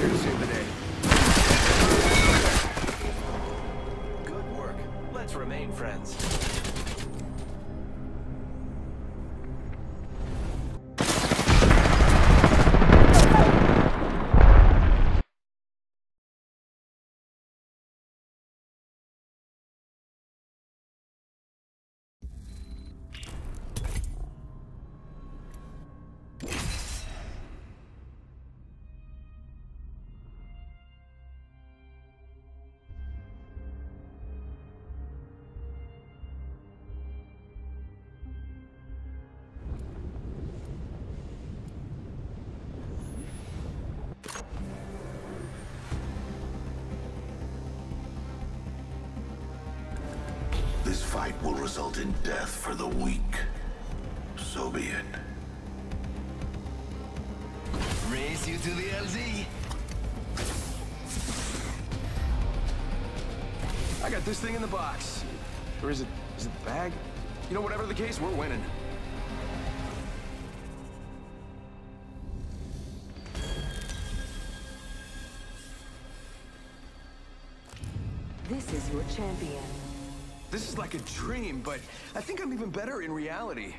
Save the day. This fight will result in death for the weak. So be it. Race you to the LZ. I got this thing in the box. Or is it, is it the bag? You know, whatever the case, we're winning. This is your champion. This is like a dream, but I think I'm even better in reality.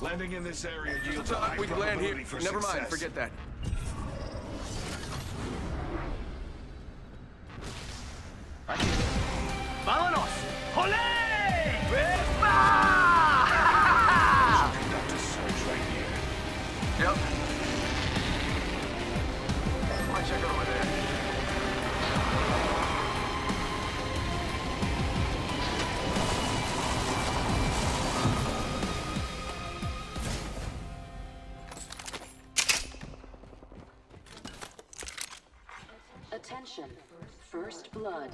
Landing in this area yields a Thought high we'd land here. probability for Never mind, forget that. ¡Vámonos! ¡Olé! Conduct a search. Yep. Attention. First blood.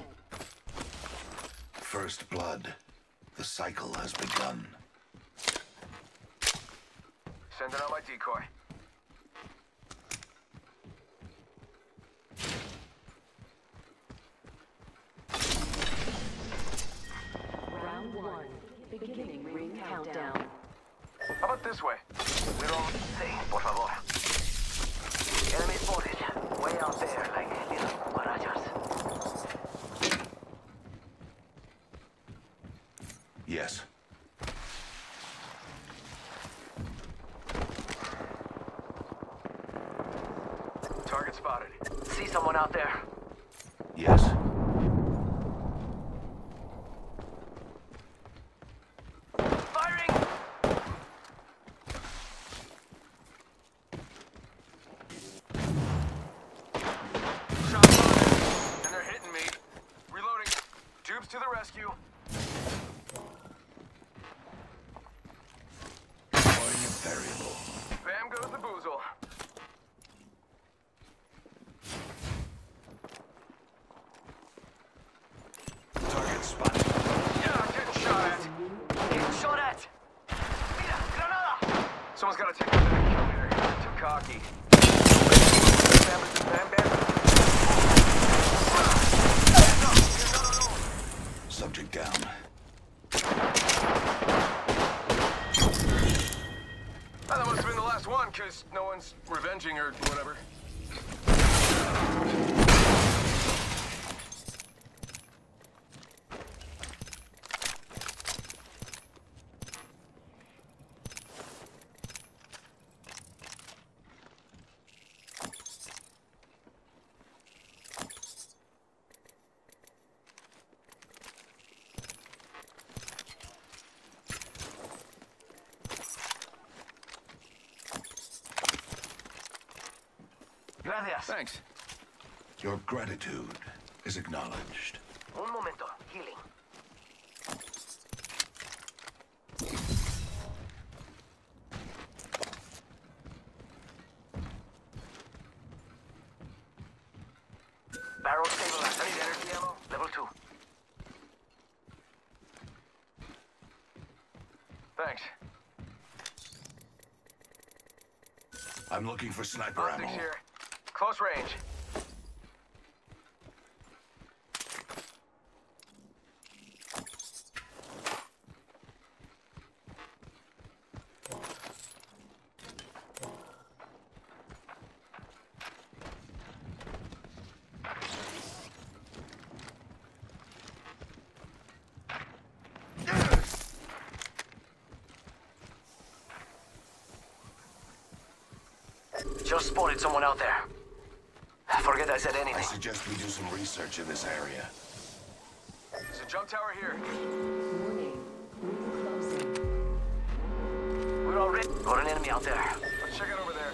First blood. The cycle has begun. Sending out my decoy. Round one. Beginning ring countdown. How about this way? Little... Sí, por favor. Enemy spotted. Way out there, like little cucarachas. Yes. Target spotted. See someone out there. Yes. Firing! Shot fired, and they're hitting me. Reloading. Tubes to the rescue. Deploying a variable. Bam goes the boozle. Target spotted. Yeah, getting shot at. Getting shot at! Mira, granada! Someone's gotta take this thing and kill me. They're getting too cocky. Bam, bam, bam. Subject down. That was been the last one, because no one's revenging or whatever. Gracias. Thanks. Your gratitude is acknowledged. Un momento. Healing. Barrel stabilized. I need energy ammo. Level two. Thanks. I'm looking for sniper ammo. Here. Close range. Just spotted someone out there. Forget I said I suggest we do some research in this area. There's a jump tower here. Warning. Closing. We're already got an enemy out there. Let's check it over there.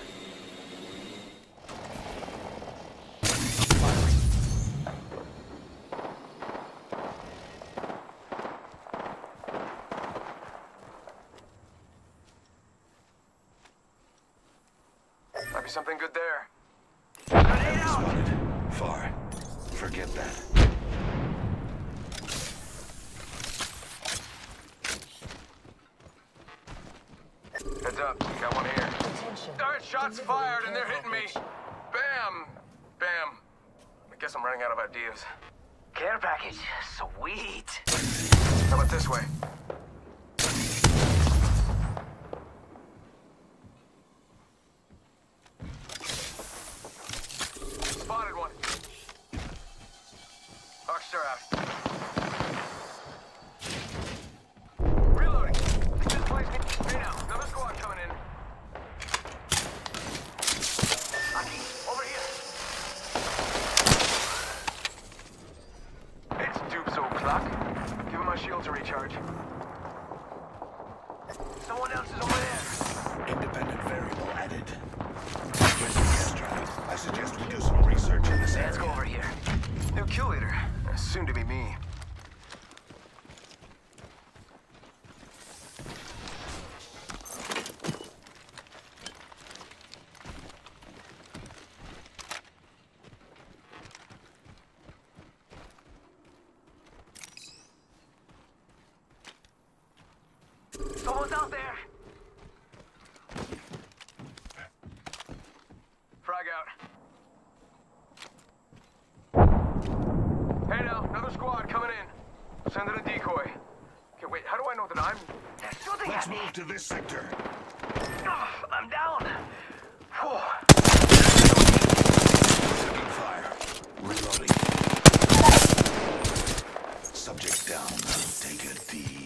Might be something good there. Forget that. Heads up. Got one here. Attention. All right, shots Delivering fired and they're care hitting me. Bam! Bam. I guess I'm running out of ideas. Care package. Sweet. How about this way? Spotted one. Hawkstar out. Reloading. This place needs... Hey now, another squad coming in. Aki, over here. It's Dupe's o'clock. Give him my shield to recharge. Someone else is over there. Independent variable added. Here's your gas trap. I suggest we do some research in this Let's area. go over here. New kill leader. Soon to be me. Someone's out there. Frag out. Hey now, another squad coming in. Send in a decoy. Okay, wait, how do I know that I'm... They're shooting Let's at me. move to this sector. Ah, I'm down. Whew. Taking fire. Reloading. Subject down. Take a deep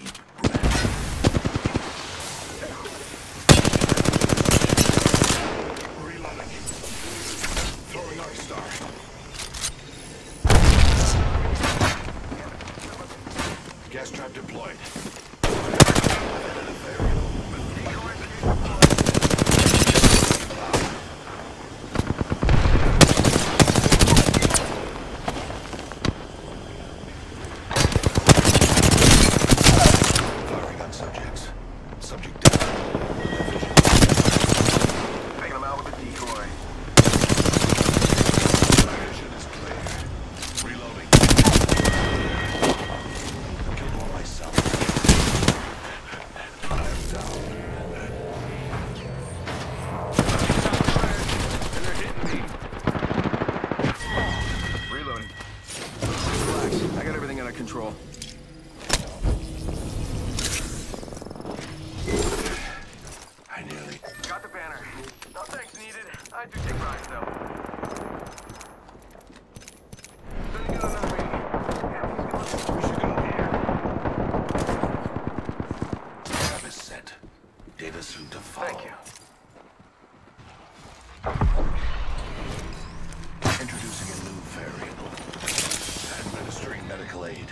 Gas trap deployed. Added a variable. I do take rides, though. Sending in another meeting. Yeah, he's going. We should go here. Travis set. Data soon to follow. Thank you. Introducing a new variable. Administering medical aid.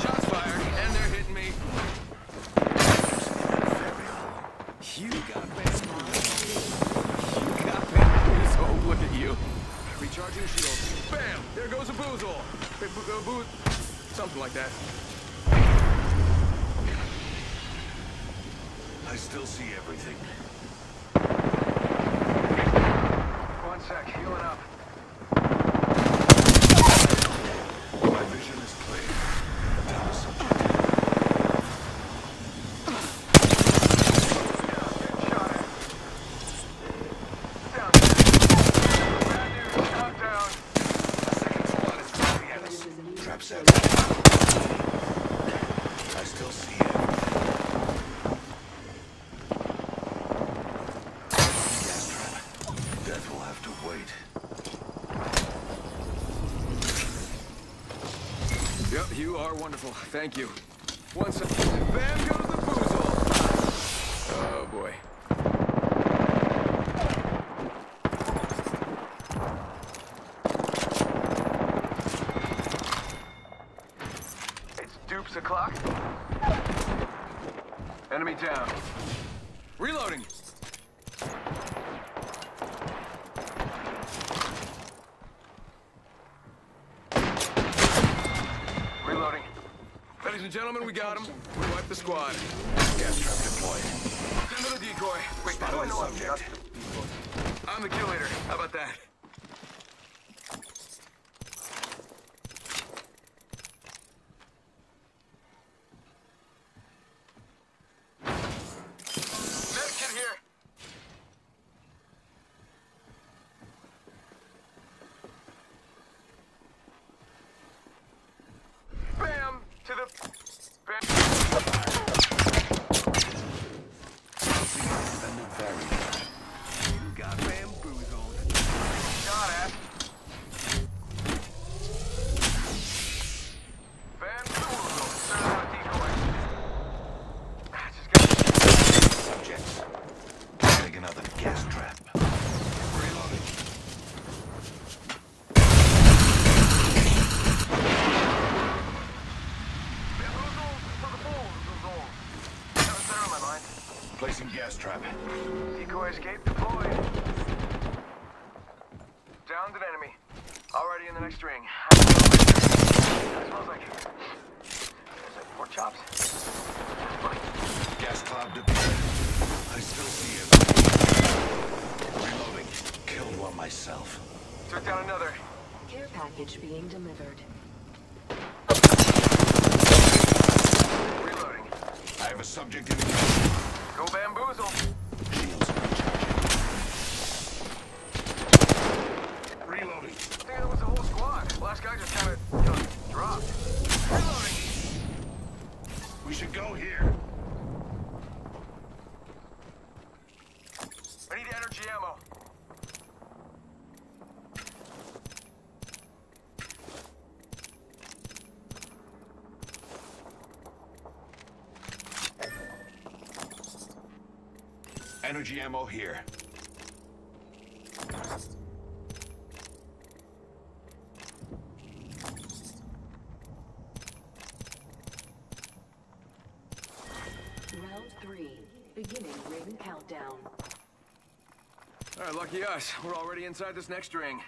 Shots fired, and they're hitting me. You got bamboozled. You got bamboozled. Look at you. Recharging shields. Bam! There goes a boozle. Hey, boo- uh, Something like that. I still see everything. One sec, healing up. My vision is clear. Tell us something. Shot at. Down. Bad news, shot down. Second squad is coming at us. This is a new Trap set. kill I still see everything. Gas trap. Death will have to wait. Yep, you are wonderful. Thank you. One sec. Bam goes the boozle. Oh boy. It's dupes o'clock. Enemy down. Reloading. Reloading. Ladies and gentlemen, we got him. We wiped the squad. Gas trap deployed. Send to the decoy. Wait, how do I know I'm. I'm the kill leader. How about that? Medkit here. Bam! To the... Bam! Independent variable. You got bamboozled. Got it. Bamboozled. Send out a decoy. Ah, Just got Subjects. Setting another gas trap. Reloading. bamboozled for the bull. That was better in my mind. Placing gas trap. Decoy escape deployed. Downed an enemy. Already in the next ring. smells like... Smells like pork chops. Gas cloud deployed. I still see it. Reloading. Killed one myself. Took down another. Care package being delivered. Reloading. I have a subject in Go bamboozle. Shields recharging. Reloading. I think it was the whole squad. Last guy just kind of, you know, dropped. Reloading. We should go here. I need energy ammo. Energy ammo here. Round three. Beginning ring countdown. All right, lucky us. We're already inside this next ring.